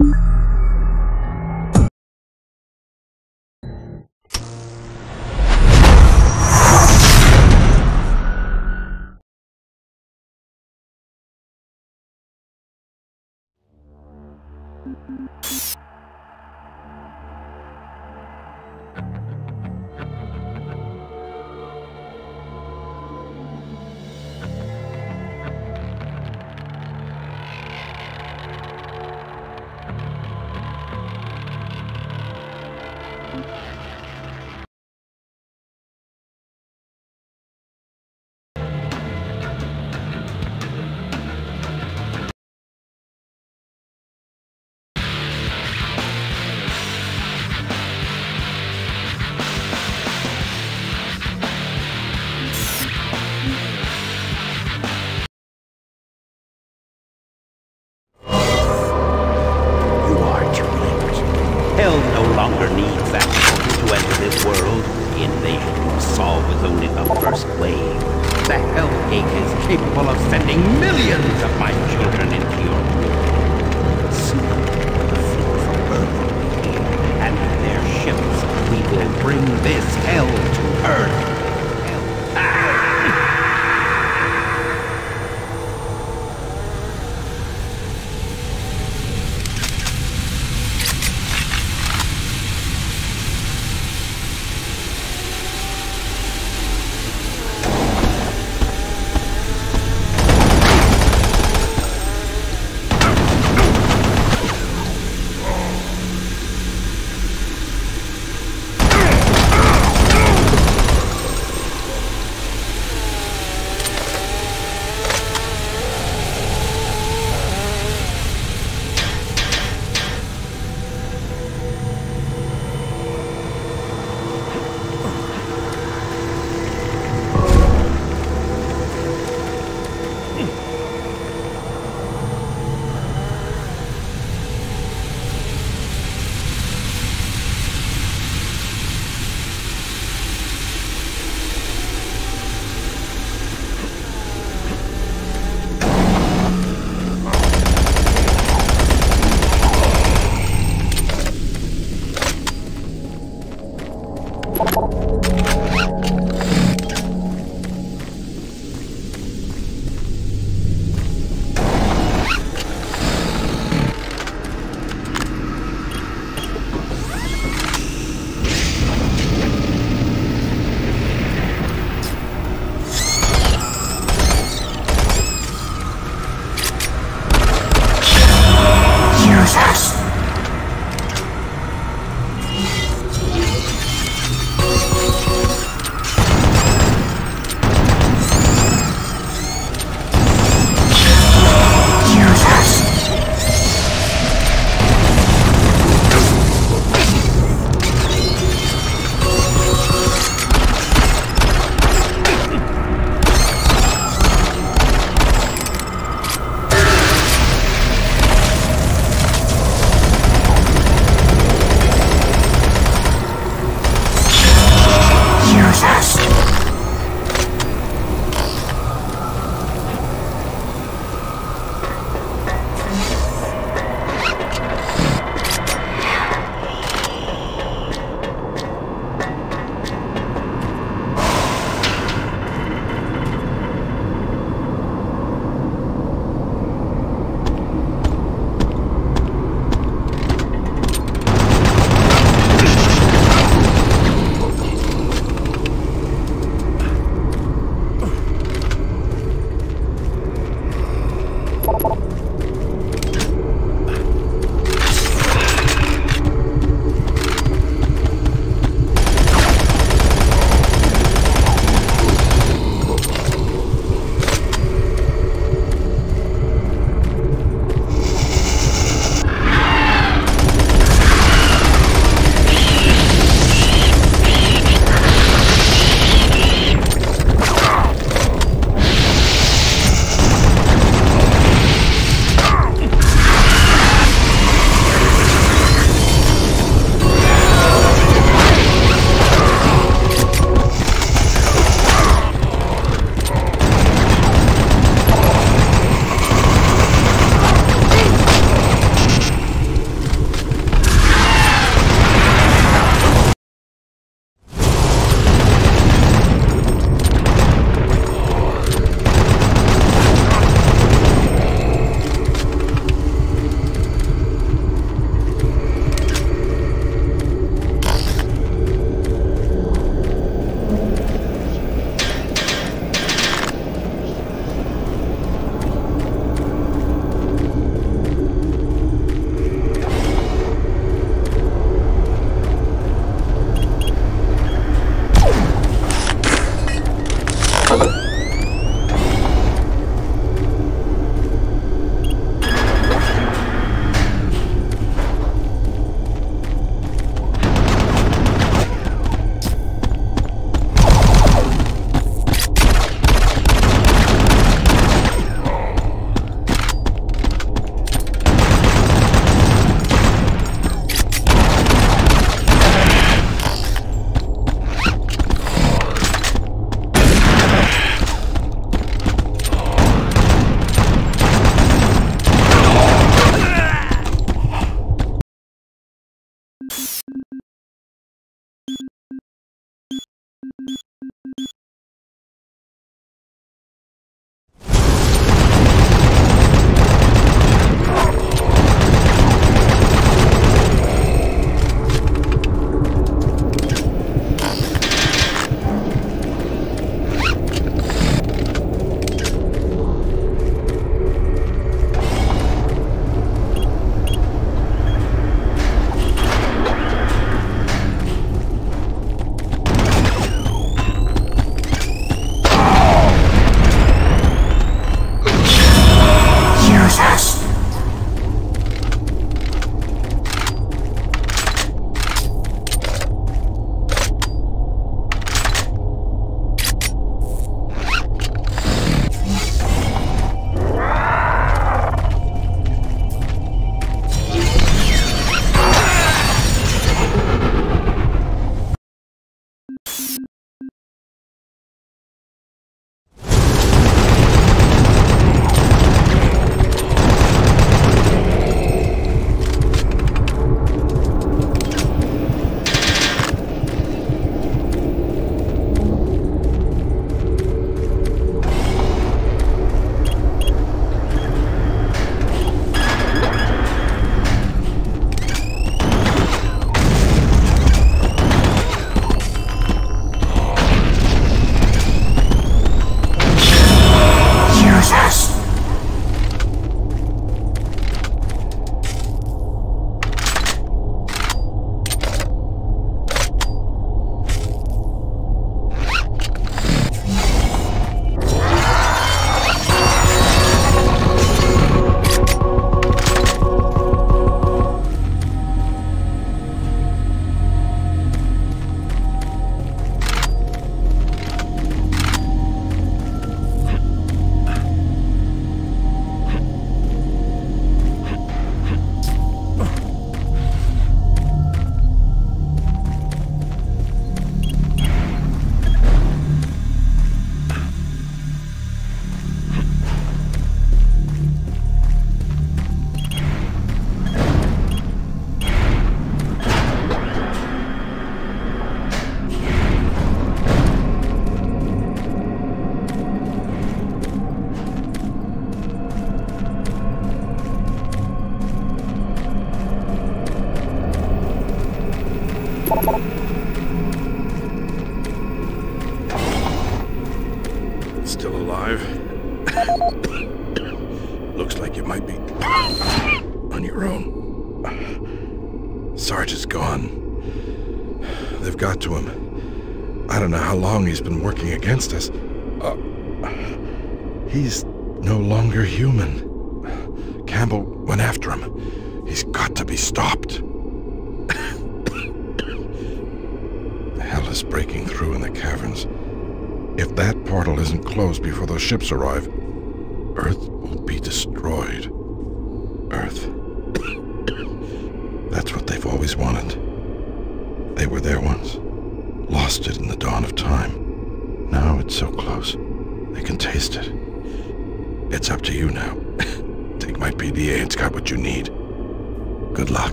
You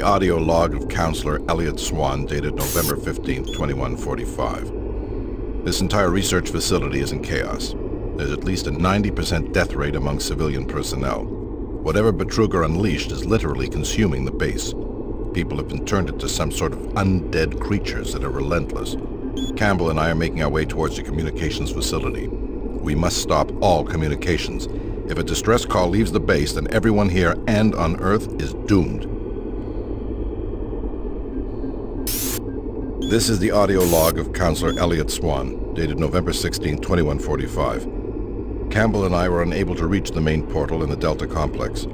the audio log of Counselor Elliott Swann dated November 15, 2145. This entire research facility is in chaos. There's at least a 90% death rate among civilian personnel. Whatever Betruger unleashed is literally consuming the base. People have been turned into some sort of undead creatures that are relentless. Campbell and I are making our way towards the communications facility. We must stop all communications. If a distress call leaves the base, then everyone here and on Earth is doomed. This is the audio log of Counselor Elliott Swann, dated November 16, 2145. Campbell and I were unable to reach the main portal in the Delta Complex,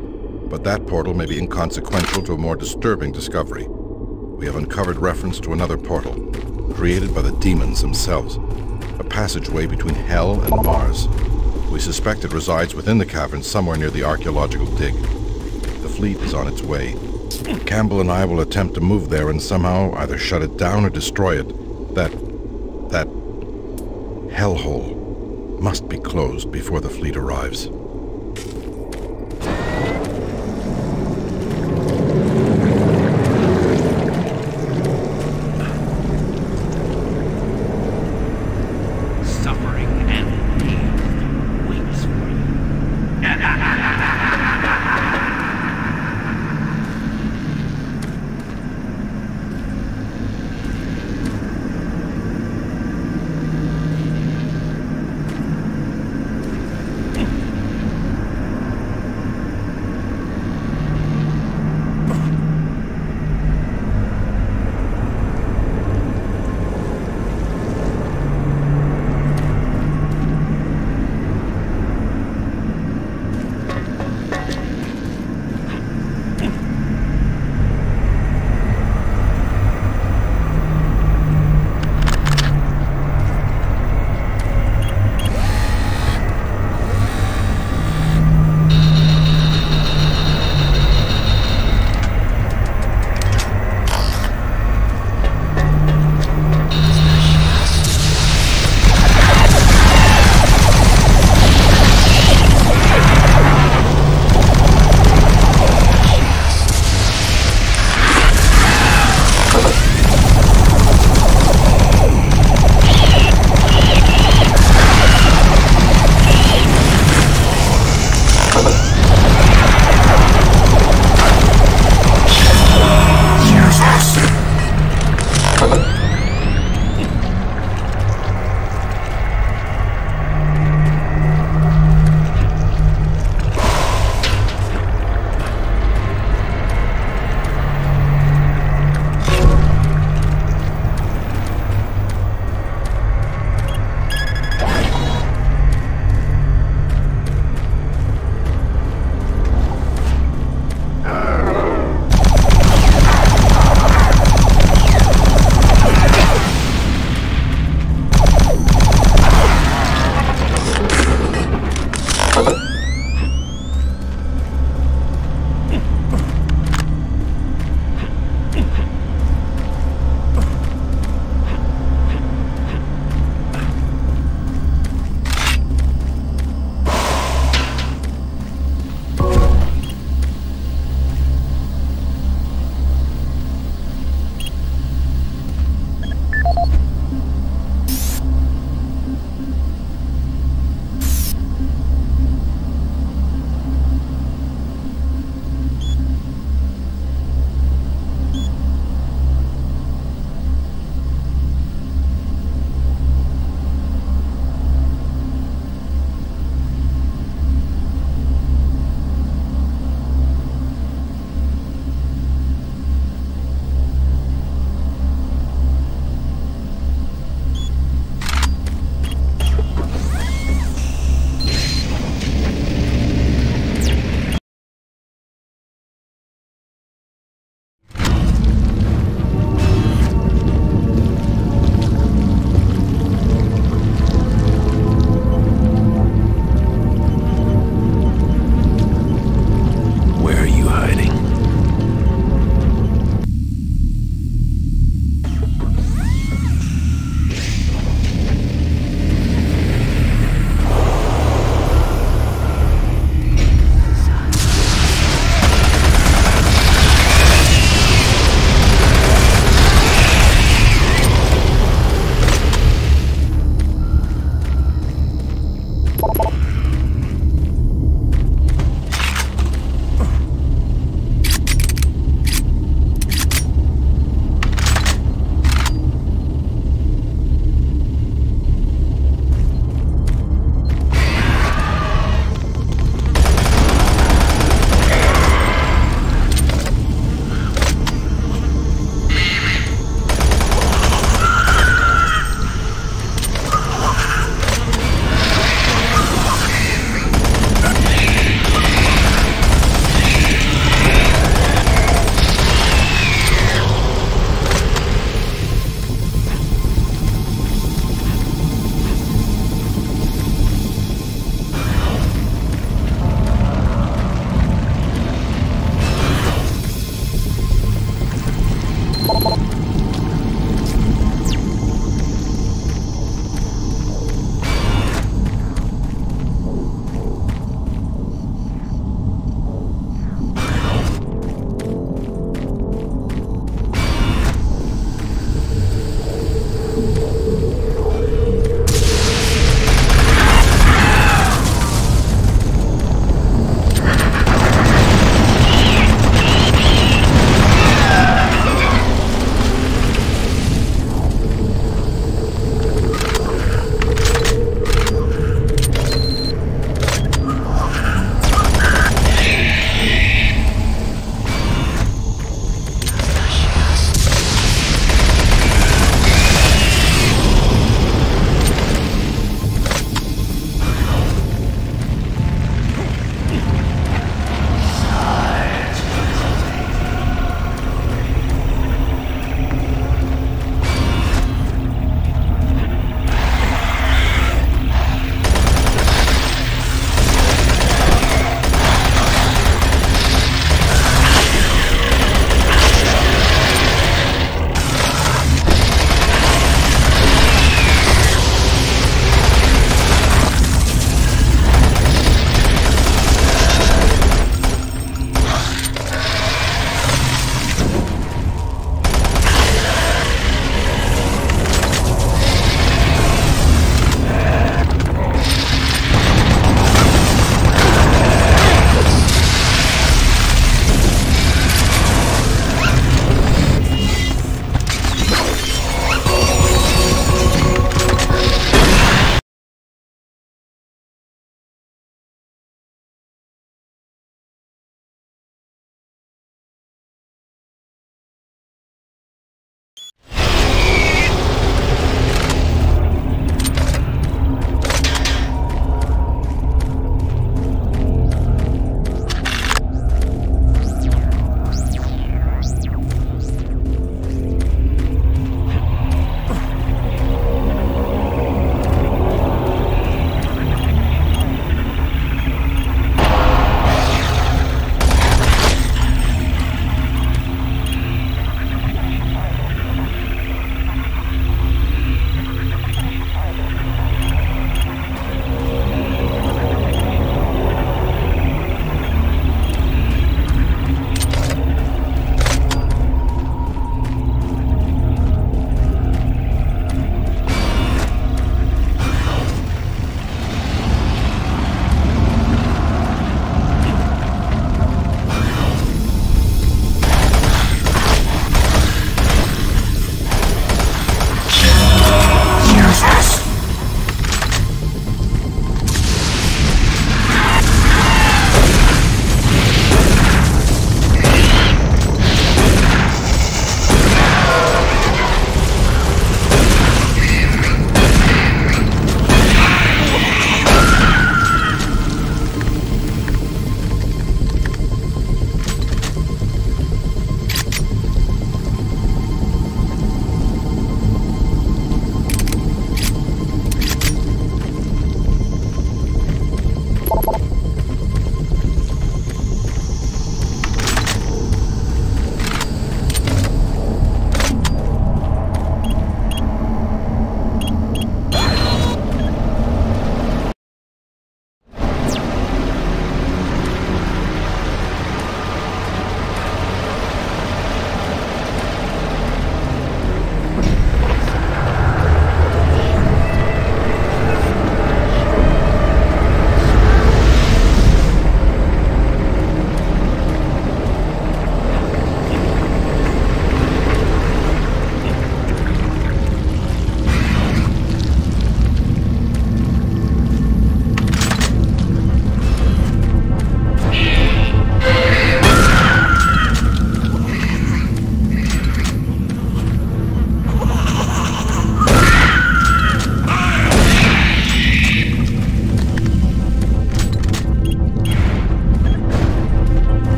but that portal may be inconsequential to a more disturbing discovery. We have uncovered reference to another portal, created by the demons themselves, a passageway between Hell and Mars. We suspect it resides within the cavern somewhere near the archaeological dig. The fleet is on its way, Campbell and I will attempt to move there and somehow either shut it down or destroy it. That... that... hellhole must be closed before the fleet arrives.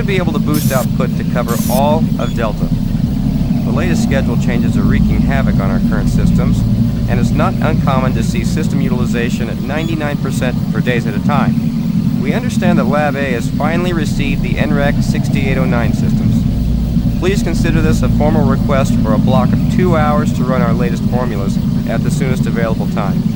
Should be able to boost output to cover all of Delta. The latest schedule changes are wreaking havoc on our current systems, and it's not uncommon to see system utilization at 99% for days at a time. We understand that Lab A has finally received the NREC 6809 systems. Please consider this a formal request for a block of two hours to run our latest formulas at the soonest available time.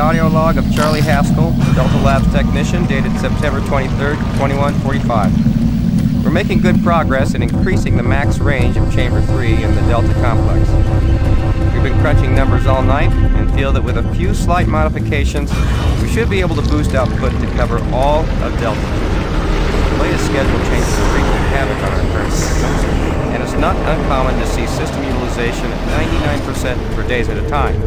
Audio log of Charlie Haskell, Delta Labs technician, dated September 23rd, 2145. We're making good progress in increasing the max range of Chamber 3 in the Delta complex. We've been crunching numbers all night and feel that with a few slight modifications, we should be able to boost output to cover all of Delta. The latest schedule changes wreaking havoc on our current and it's not uncommon to see system utilization at 99% for days at a time.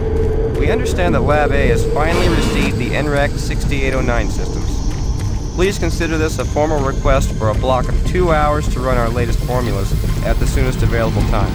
We understand that Lab A has finally received the NREC 6809 systems. Please consider this a formal request for a block of two hours to run our latest formulas at the soonest available time.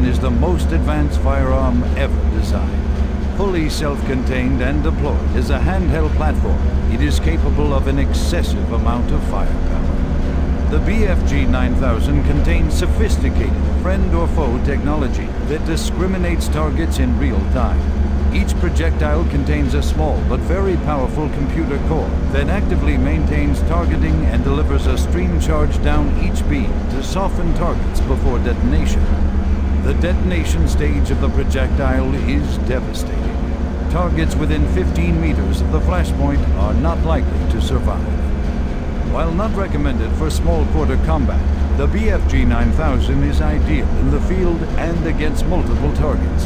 9000 is the most advanced firearm ever designed. Fully self-contained and deployed as a handheld platform, it is capable of an excessive amount of firepower. The BFG 9000 contains sophisticated friend or foe technology that discriminates targets in real time. Each projectile contains a small but very powerful computer core that actively maintains targeting and delivers a stream charge down each beam to soften targets before detonation. The detonation stage of the projectile is devastating. Targets within 15 meters of the flashpoint are not likely to survive. While not recommended for small quarter combat, the BFG 9000 is ideal in the field and against multiple targets.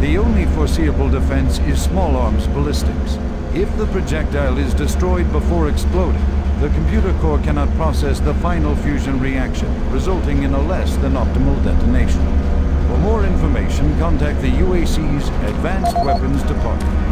The only foreseeable defense is small arms ballistics. If the projectile is destroyed before exploding, the computer core cannot process the final fusion reaction, resulting in a less than optimal detonation. For more information, contact the UAC's Advanced Weapons Department.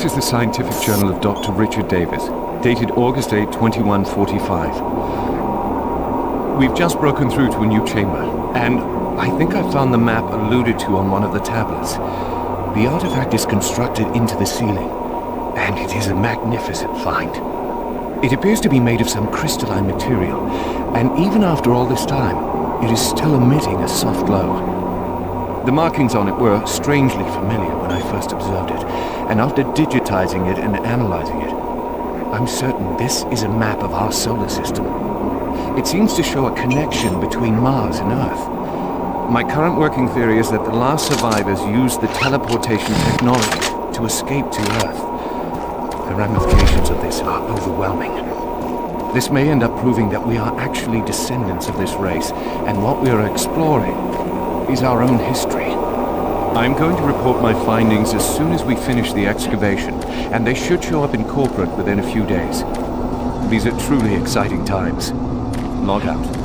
This is the Scientific Journal of Dr. Richard Davis, dated August 8, 2145. We've just broken through to a new chamber, and I think I found the map alluded to on one of the tablets. The artifact is constructed into the ceiling, and it is a magnificent find. It appears to be made of some crystalline material, and even after all this time, it is still emitting a soft glow. The markings on it were strangely familiar first observed it, and after digitizing it and analyzing it, I'm certain this is a map of our solar system. It seems to show a connection between Mars and Earth. My current working theory is that the last survivors used the teleportation technology to escape to Earth. The ramifications of this are overwhelming. This may end up proving that we are actually descendants of this race, and what we are exploring is our own history. I'm going to report my findings as soon as we finish the excavation, and they should show up in corporate within a few days. These are truly exciting times. Log out.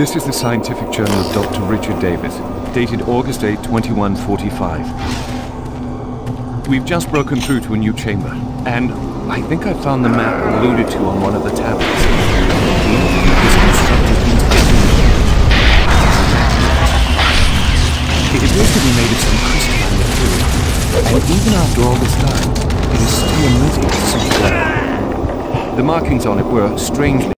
This is the Scientific Journal of Dr. Richard Davis, dated August 8, 2145. We've just broken through to a new chamber, and I think I found the map alluded to on one of the tablets. It appears to be made of some crystalline material, and even after all this time, it is still emitting glow. The markings on it were strangely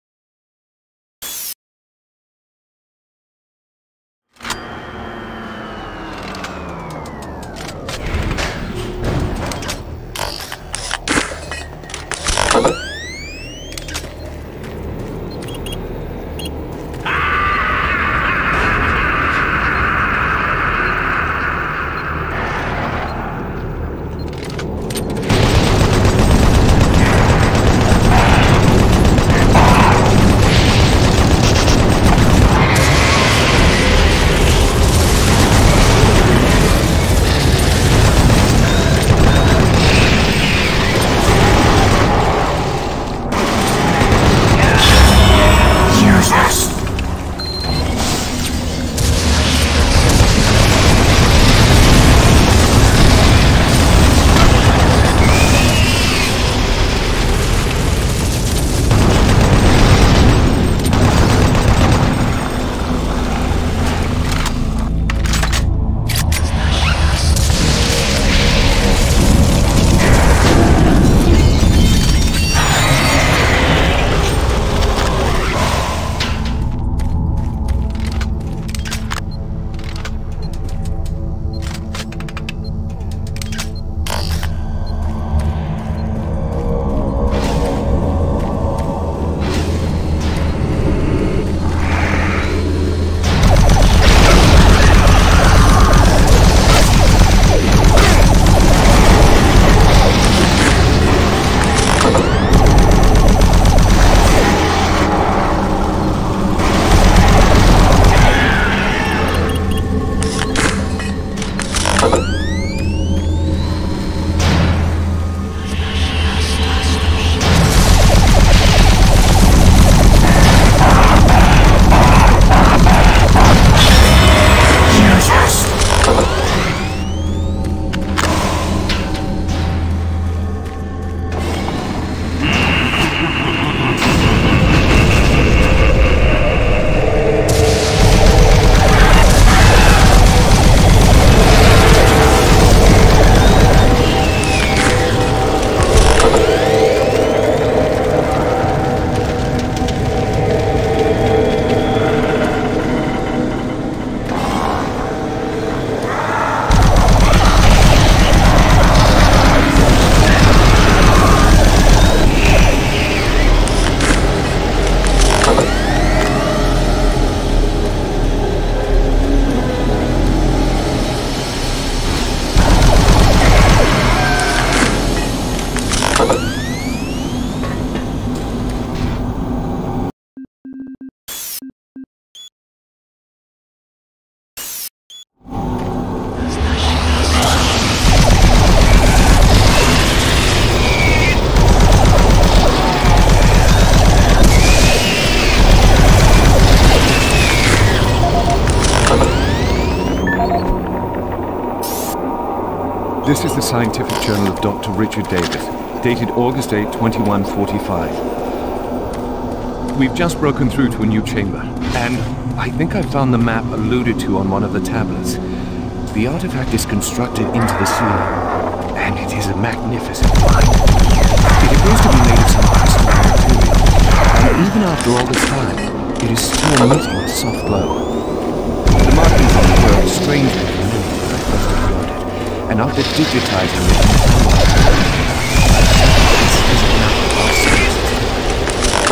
Scientific Journal of Dr. Richard Davis, dated August 8, 2145. We've just broken through to a new chamber, and I think I found the map alluded to on one of the tablets. The artifact is constructed into the ceiling, and it is a magnificent find. It appears to be made of some crystalline material, and even after all this time, it is still emitting a soft glow. The markings on it were strangely and after digitizing it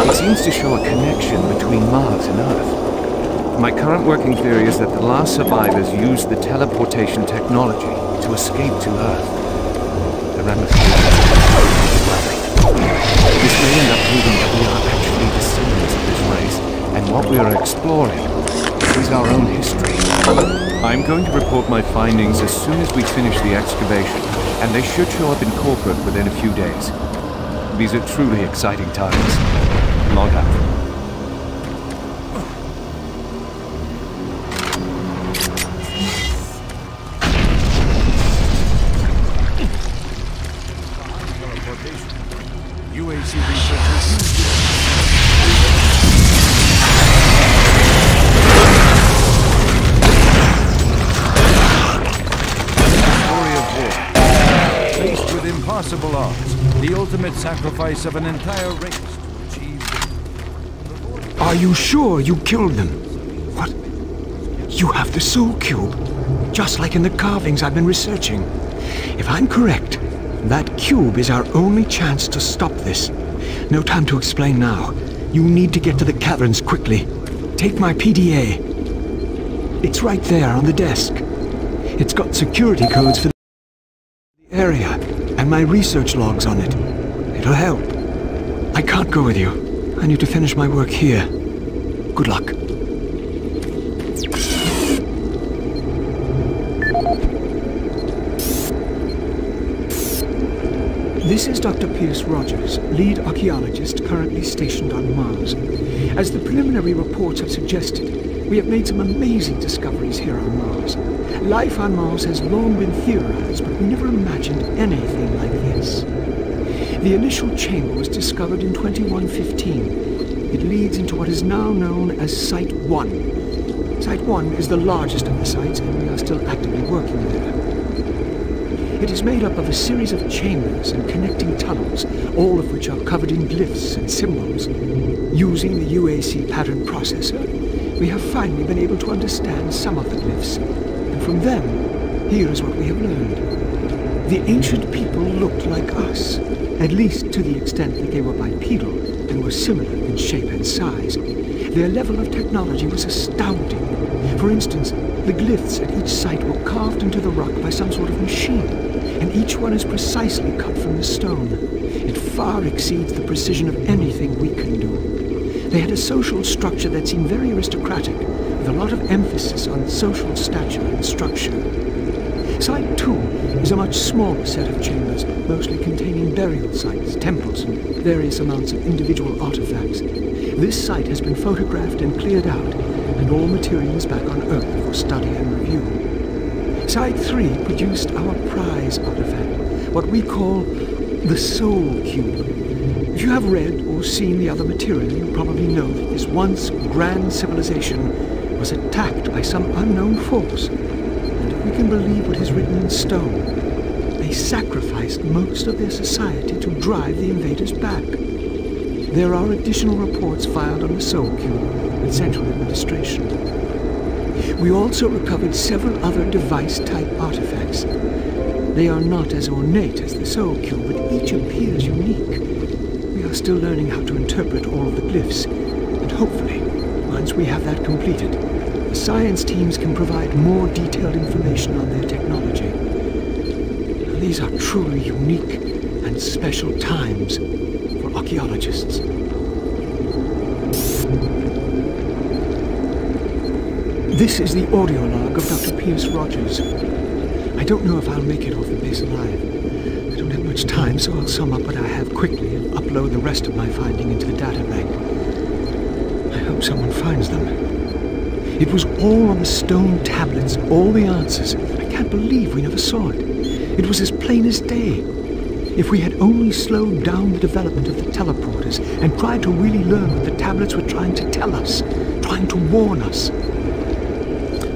it seems to show a connection between Mars and Earth. My current working theory is that the last survivors used the teleportation technology to escape to Earth. The ramifications this may end up proving that we are actually descendants of this race, and what we are exploring is our own history. I'm going to report my findings as soon as we finish the excavation, and they should show up in corporate within a few days. These are truly exciting times. Log out. Ultimate sacrifice of an entire race to achieve Are you sure you killed them? What? You have the Soul Cube, just like in the carvings I've been researching. If I'm correct, that cube is our only chance to stop this. No time to explain now. You need to get to the caverns quickly. Take my PDA. It's right there on the desk. It's got security codes for the area and my research logs on it. It'll help. I can't go with you. I need to finish my work here. Good luck. This is Dr. Pierce Rogers, lead archaeologist currently stationed on Mars. As the preliminary reports have suggested, we have made some amazing discoveries here on Mars. Life on Mars has long been theorized, but we never imagined anything like this. The initial chamber was discovered in 2115. It leads into what is now known as Site 1. Site 1 is the largest of the sites, and we are still actively working there. It is made up of a series of chambers and connecting tunnels, all of which are covered in glyphs and symbols. Using the UAC pattern processor, we have finally been able to understand some of the glyphs, and from them, here is what we have learned. The ancient people looked like us, at least to the extent that they were bipedal and were similar in shape and size. Their level of technology was astounding. For instance, the glyphs at each site were carved into the rock by some sort of machine, and each one is precisely cut from the stone. It far exceeds the precision of anything we can do. They had a social structure that seemed very aristocratic, with a lot of emphasis on social stature and structure. Site 2 is a much smaller set of chambers, mostly containing burial sites, temples, and various amounts of individual artifacts. This site has been photographed and cleared out, and all materials back on Earth for study and review. Site 3 produced our prize artifact, what we call the Soul Cube. If you have read or seen the other material, you probably know that this once grand civilization was attacked by some unknown force. And can believe what is written in stone, they sacrificed most of their society to drive the invaders back. There are additional reports filed on the Soul Cube with Central Administration. We also recovered several other device-type artifacts. They are not as ornate as the Soul Cube, but each appears unique. We are still learning how to interpret all of the glyphs, and hopefully, once we have that completed, science teams can provide more detailed information on their technology. These are truly unique and special times for archaeologists. This is the audio log of Dr. Pierce Rogers. I don't know if I'll make it off the base alive. I don't have much time, so I'll sum up what I have quickly and upload the rest of my finding into the databank. I hope someone finds them. It was all on the stone tablets, all the answers. I can't believe we never saw it. It was as plain as day. If we had only slowed down the development of the teleporters and tried to really learn what the tablets were trying to tell us, trying to warn us.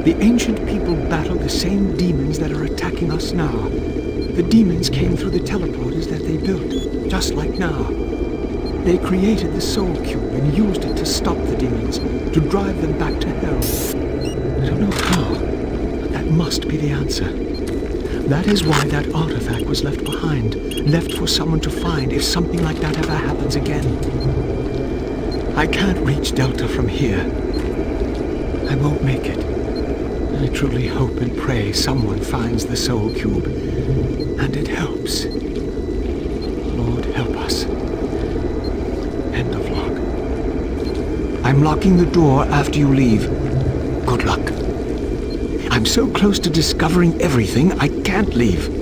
The ancient people battled the same demons that are attacking us now. The demons came through the teleporters that they built, just like now. They created the Soul Cube and used it to stop the demons, to drive them back to hell. I don't know how, but that must be the answer. That is why that artifact was left behind, left for someone to find if something like that ever happens again. I can't reach Delta from here. I won't make it. I truly hope and pray someone finds the Soul Cube, and it helps. Lord, help us. End of log. I'm locking the door after you leave. Good luck. I'm so close to discovering everything, I can't leave.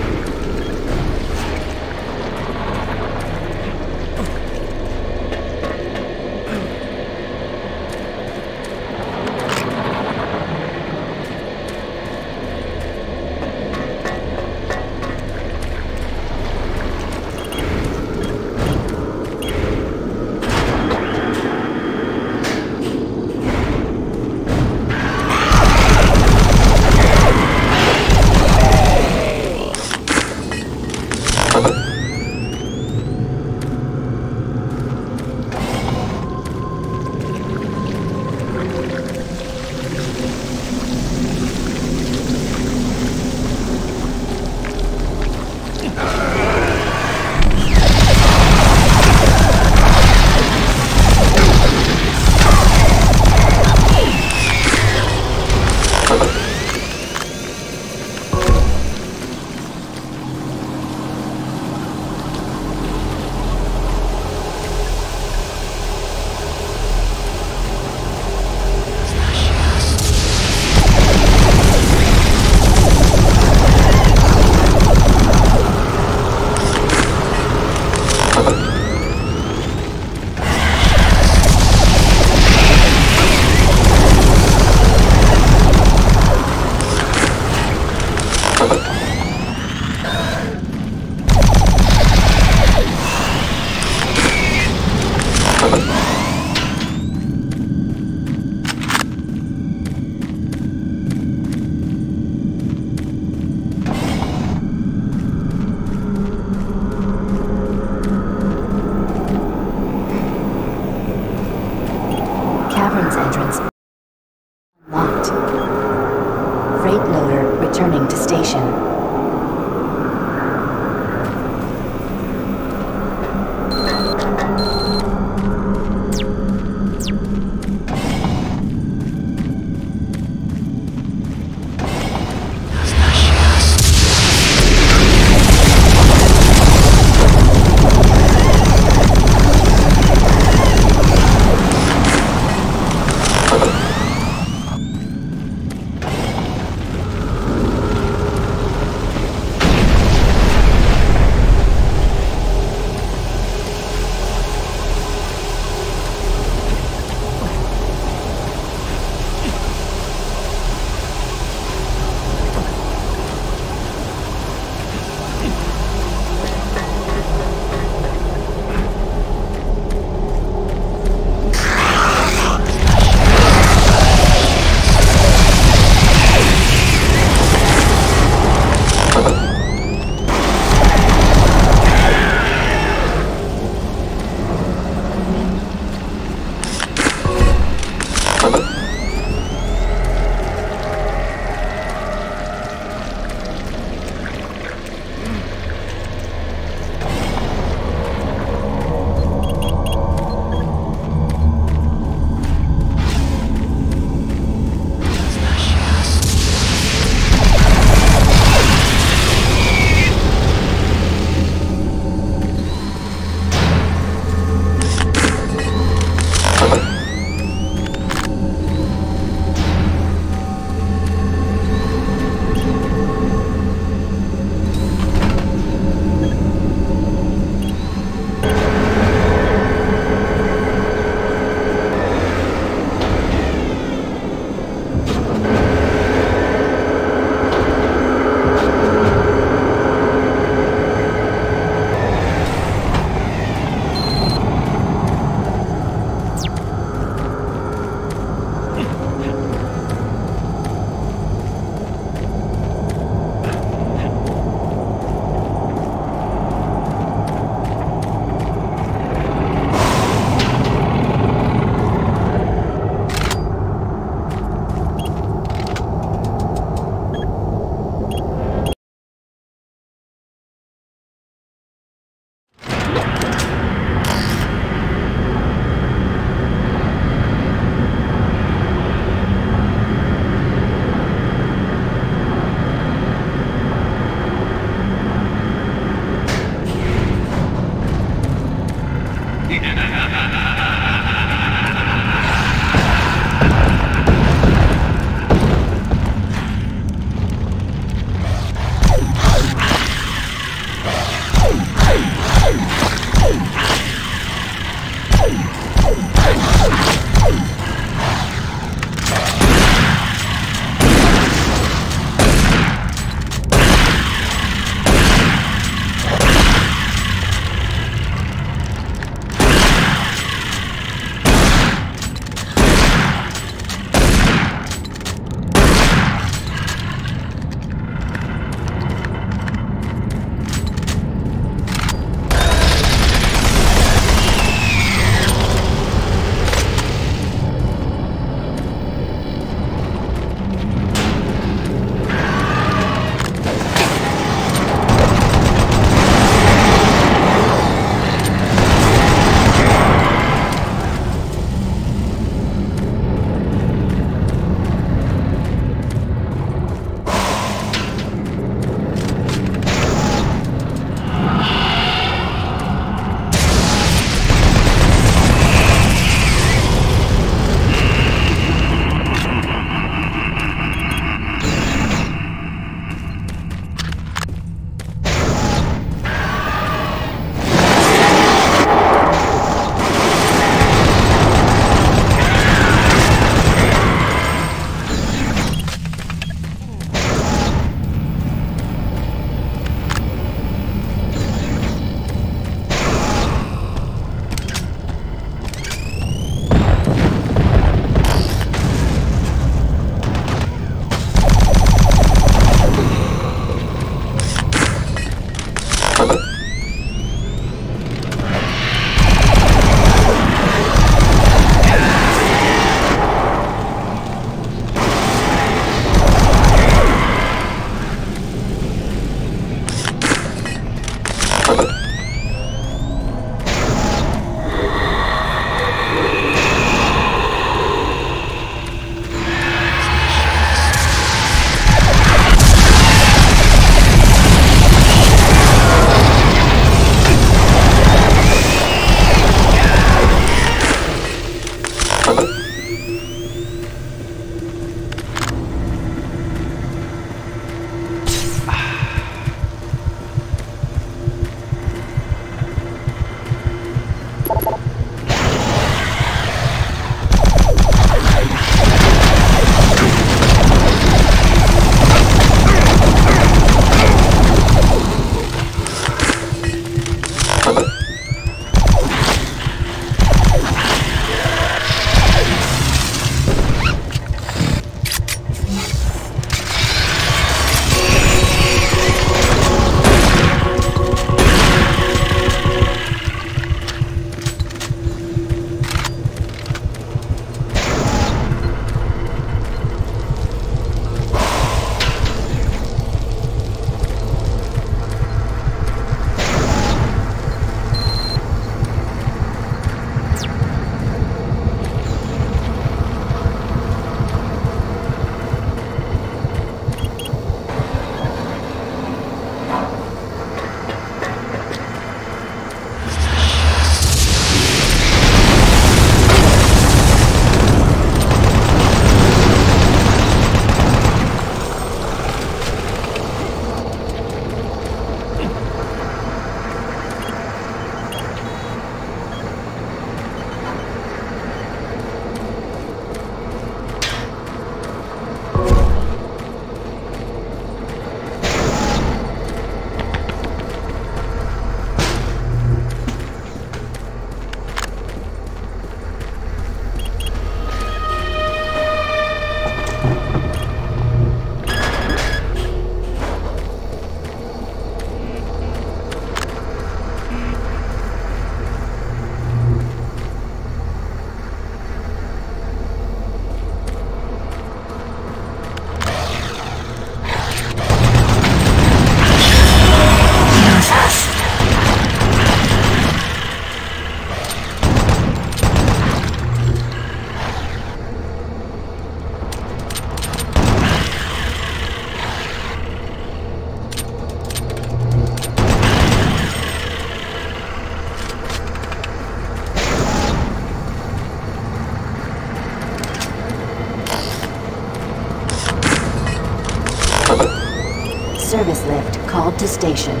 To station.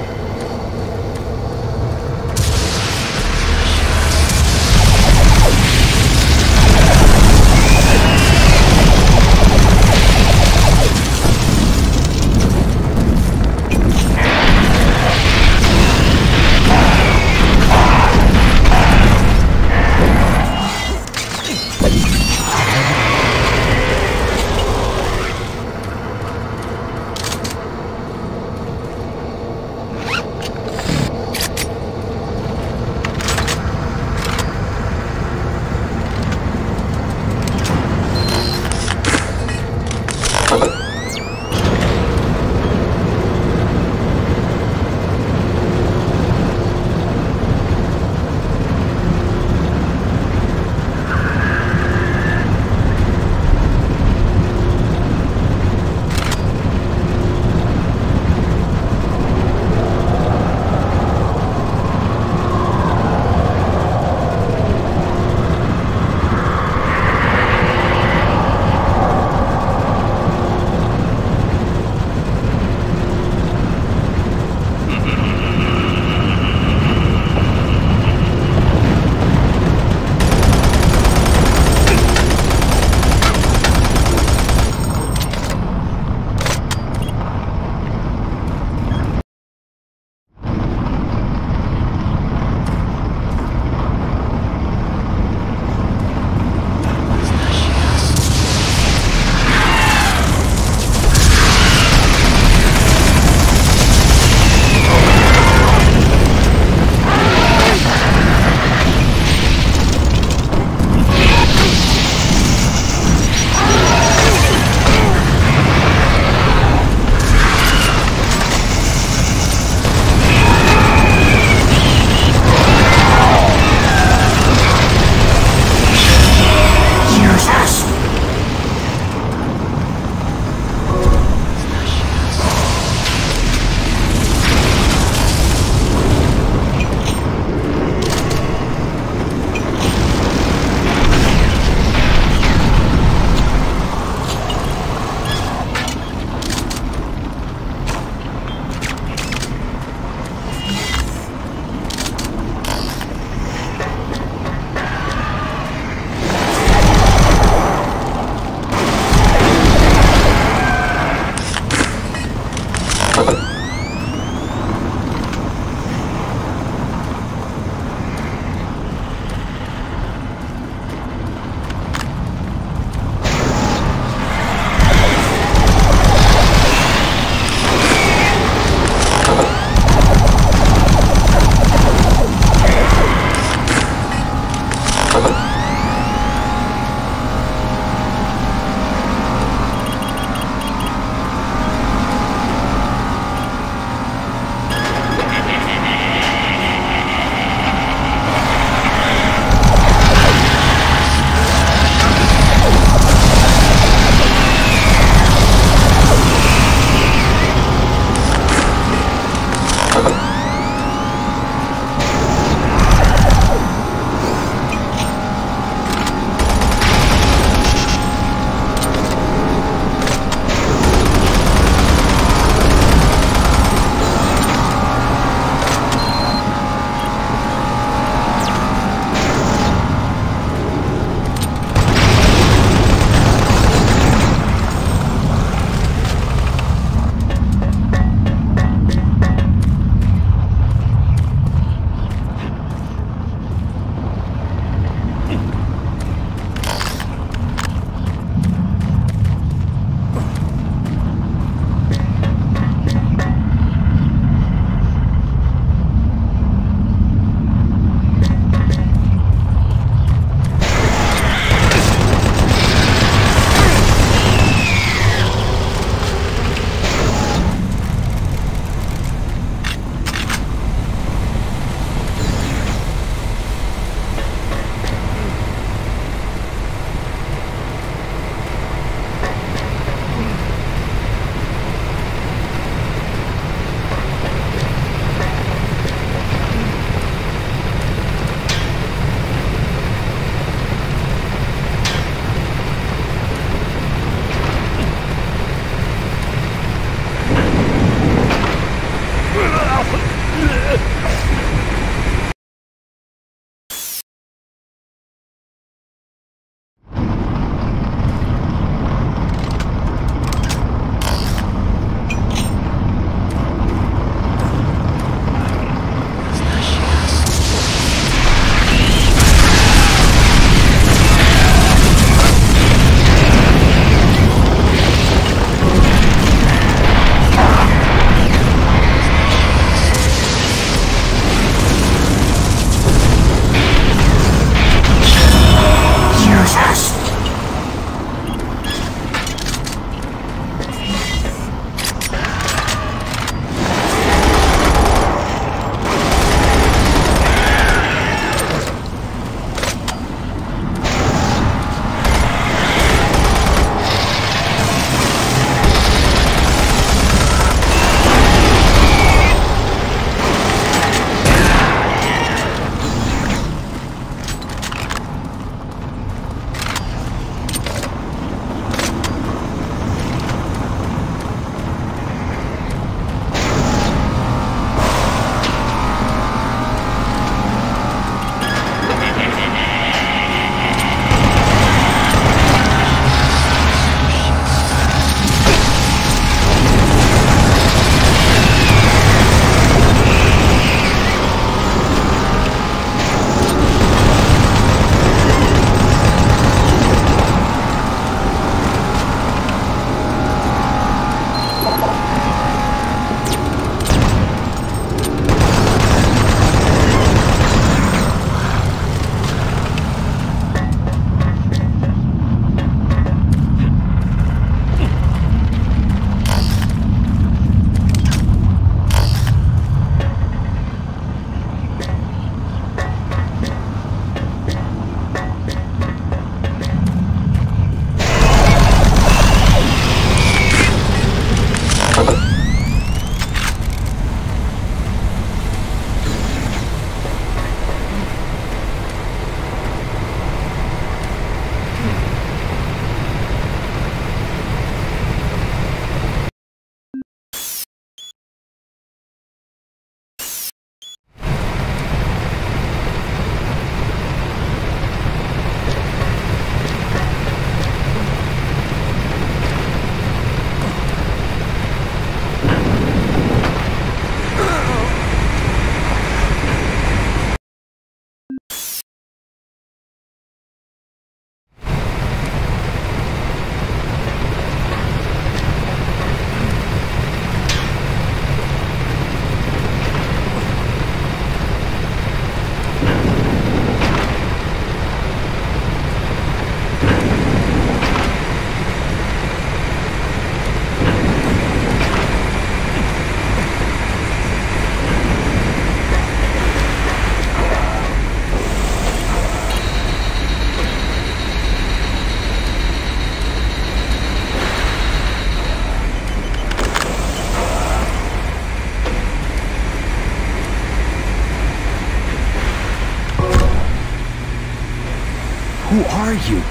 Who are you?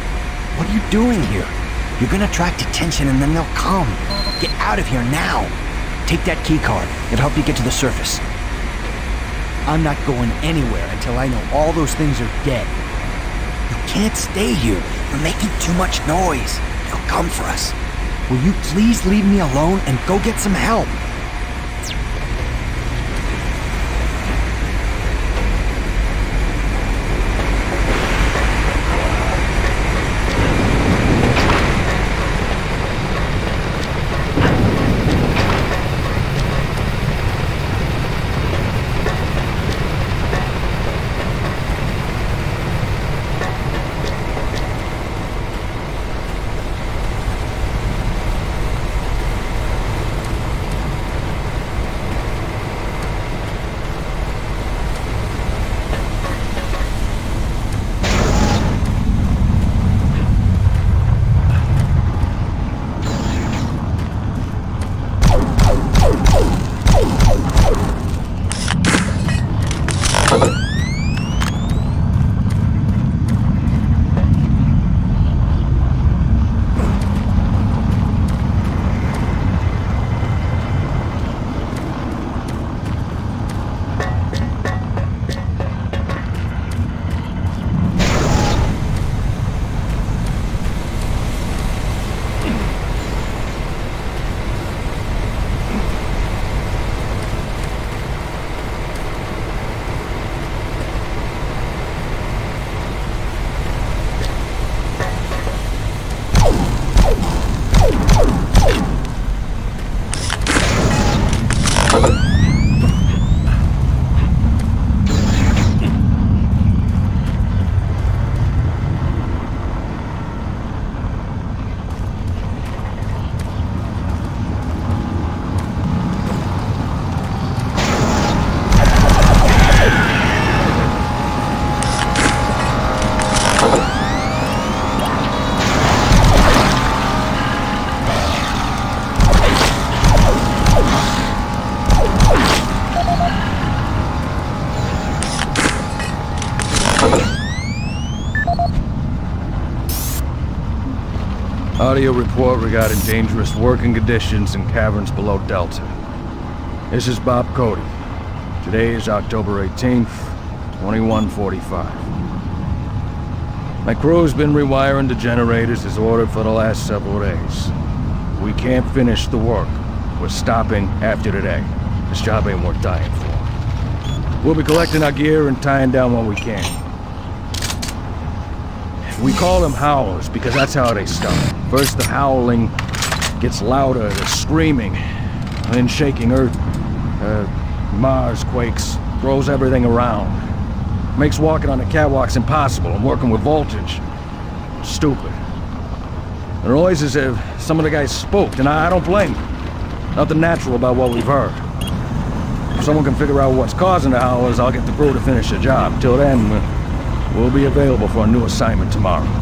What are you doing here? You're gonna attract attention and then they'll come. Get out of here now. Take that key card. It'll help you get to the surface. I'm not going anywhere until I know all those things are dead. You can't stay here. You're making too much noise. They'll come for us. Will you please leave me alone and go get some help? Audio report regarding dangerous working conditions in caverns below Delta. This is Bob Cody. Today is October 18th, 2145. My crew's been rewiring the generators as ordered for the last several days. We can't finish the work. We're stopping after today. This job ain't worth dying for. We'll be collecting our gear and tying down what we can. We call them howlers because that's how they start. First the howling gets louder, the screaming, then shaking earth, uh, Mars quakes, throws everything around. Makes walking on the catwalks impossible and working with voltage. Stupid. The noise is if some of the guys spooked, and I, don't blame them. Nothing natural about what we've heard. If someone can figure out what's causing the howlers, I'll get the crew to finish the job. Till then, we'll be available for a new assignment tomorrow.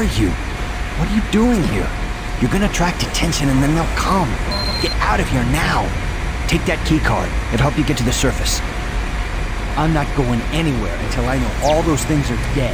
Are you? What are you doing here? You're gonna attract attention and then they'll come. Get out of here now. Take that key card. It'll help you get to the surface. I'm not going anywhere until I know all those things are dead.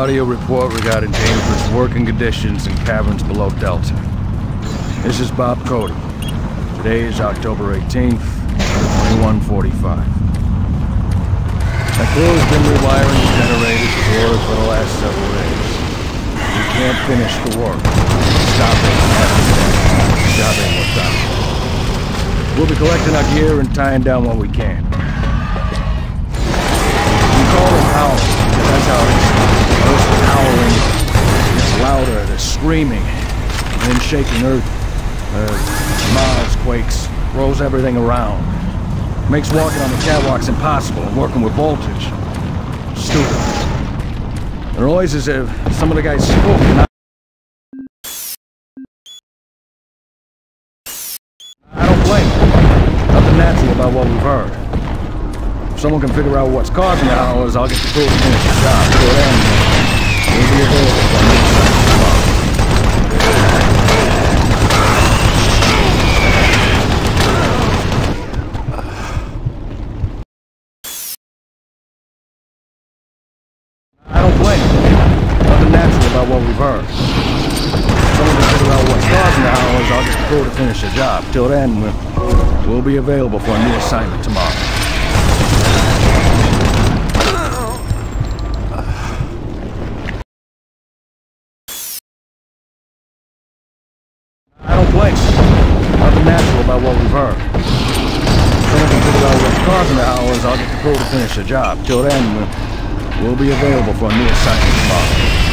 Audio report regarding dangerous working conditions in caverns below Delta. This is Bob Cody. Today is October 18th, 2145. My crew has been rewiring the generators to order for the last several days. We can't finish the work. Stop it after. Job ain't worked. We'll be collecting our gear and tying down what we can. We call it howling, because that's how louder, the screaming, then shaking earth. Uh, Mars quakes, rolls everything around. Makes walking on the catwalks impossible working with voltage. Stupid. The noise is if some of the guys spoke I... Don't blame. Nothing natural about what we've heard. If someone can figure out what's causing the howlers, I'll get the crew to finish the job. Finish the job. Till then, we'll, we'll be available for a new assignment tomorrow. I don't blame you. Nothing natural about what we've heard. If someone can figure out what's causing the howlers, I'll get the crew to finish the job. Till then, we'll, we'll be available for a new assignment tomorrow.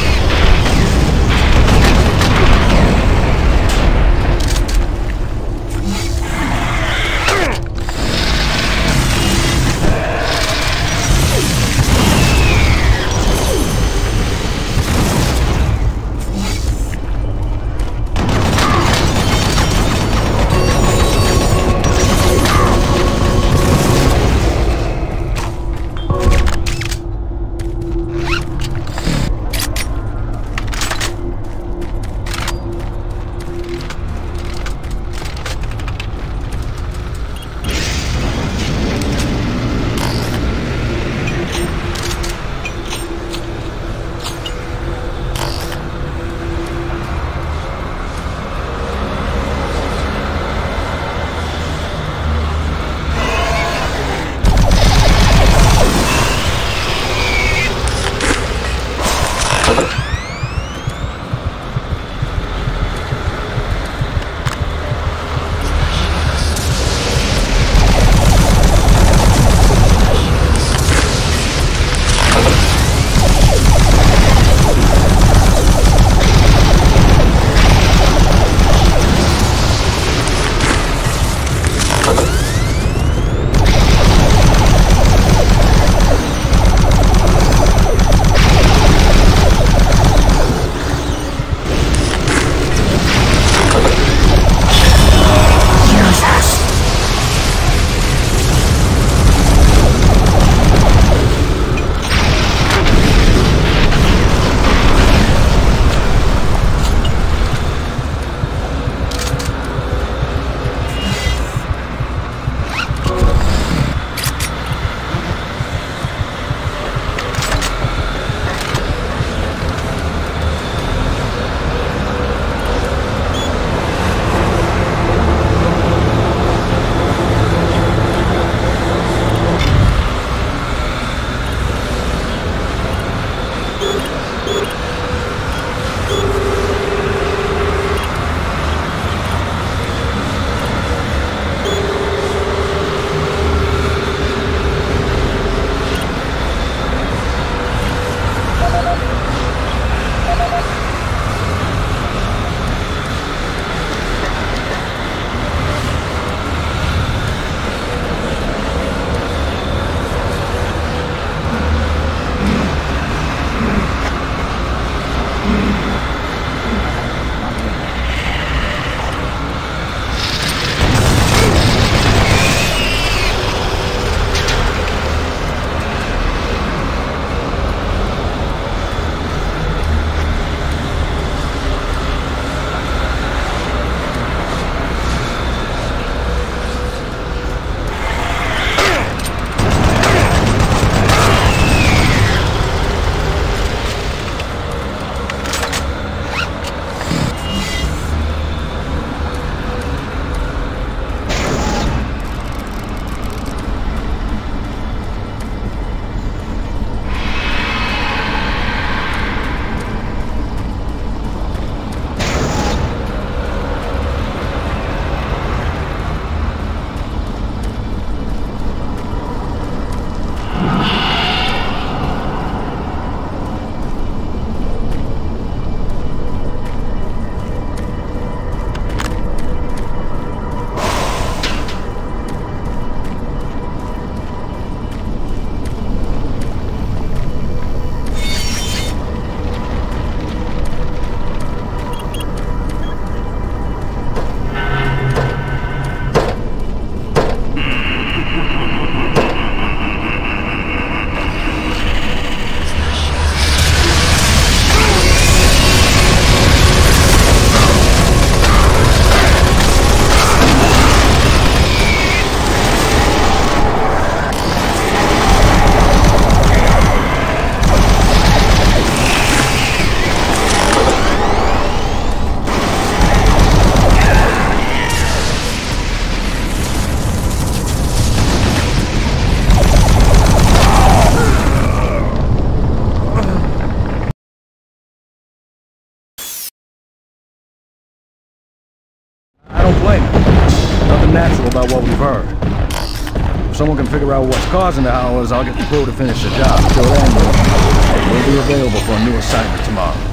About what we've heard. If someone can figure out what's causing the howlers, I'll get the crew to finish the job. Till then, we'll be available for a new assignment tomorrow.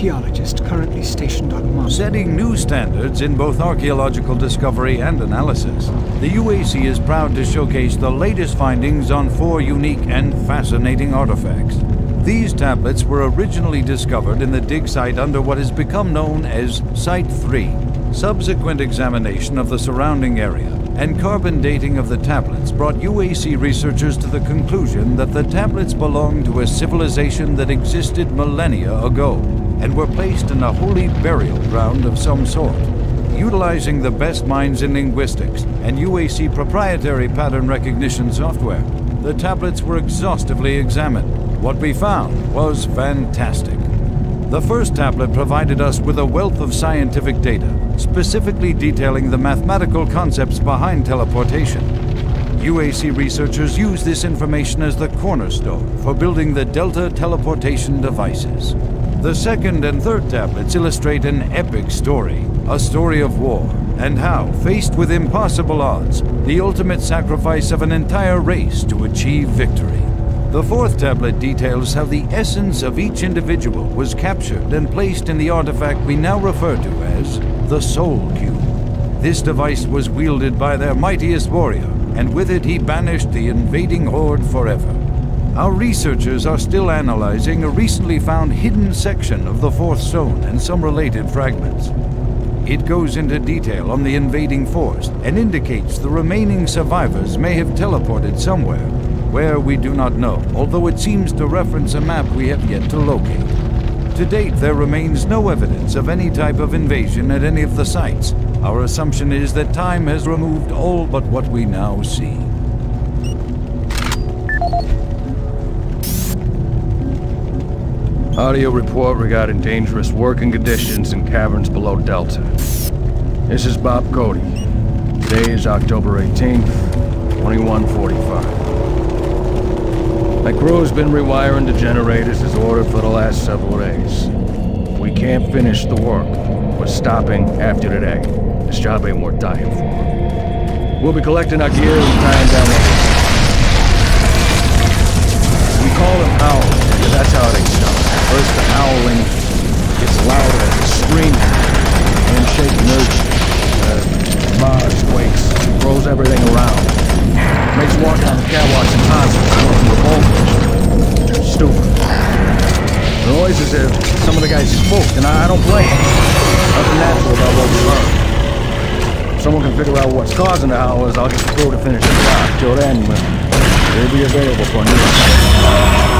Archaeologist currently stationed on Mars. Setting new standards in both archaeological discovery and analysis, the UAC is proud to showcase the latest findings on four unique and fascinating artifacts. These tablets were originally discovered in the dig site under what has become known as Site 3. Subsequent examination of the surrounding area and carbon dating of the tablets brought UAC researchers to the conclusion that the tablets belonged to a civilization that existed millennia ago and were placed in a holy burial ground of some sort. Utilizing the best minds in linguistics and UAC proprietary pattern recognition software, the tablets were exhaustively examined. What we found was fantastic. The first tablet provided us with a wealth of scientific data, specifically detailing the mathematical concepts behind teleportation. UAC researchers use this information as the cornerstone for building the Delta teleportation devices. The second and third tablets illustrate an epic story, a story of war, and how, faced with impossible odds, the ultimate sacrifice of an entire race to achieve victory. The fourth tablet details how the essence of each individual was captured and placed in the artifact we now refer to as the Soul Cube. This device was wielded by their mightiest warrior, and with it he banished the invading horde forever. Our researchers are still analyzing a recently found hidden section of the Fourth Stone and some related fragments. It goes into detail on the invading force and indicates the remaining survivors may have teleported somewhere where we do not know, although it seems to reference a map we have yet to locate. To date, there remains no evidence of any type of invasion at any of the sites. Our assumption is that time has removed all but what we now see. Audio report regarding dangerous working conditions in caverns below Delta. This is Bob Cody. Today is October 18th, 2145. My crew's been rewiring the generators as ordered for the last several days. We can't finish the work. We're stopping after today. This job ain't worth dying for. We'll be collecting our gear and tying down. We call them because that's how they. First the howling gets louder, the screaming, handshake nerves. Uh, Mars quakes, throws everything around. Makes walking on the catwalks impossible. Revolting. Stupid. The noise is if some of the guys smoked, and I, I don't blame them. Nothing natural about what we heard. If someone can figure out what's causing the howlers, I'll get the crew to finish the job. Till then, they'll be available for a new.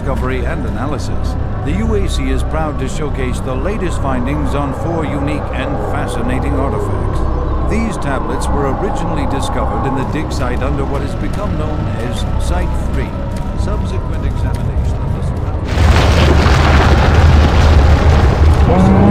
Discovery and analysis, the UAC is proud to showcase the latest findings on four unique and fascinating artifacts. These tablets were originally discovered in the dig site under what has become known as Site 3. Subsequent examination of the surrounding...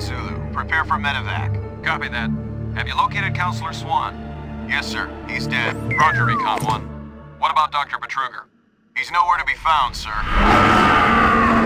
Zulu. Prepare for medevac. Copy that. Have you located Counselor Swann? Yes, sir. He's dead. Roger, Recon 1. What about Dr. Betruger? He's nowhere to be found, sir.